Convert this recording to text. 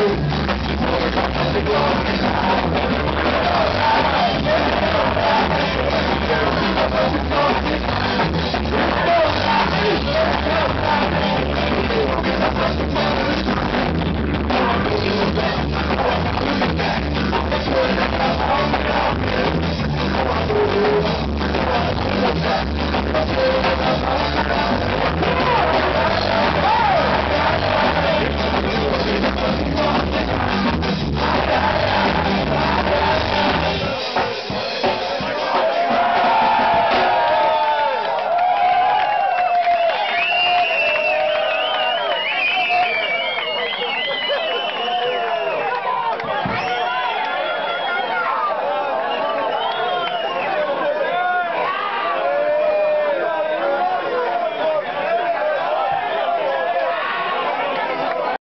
glory, the glory, the glory.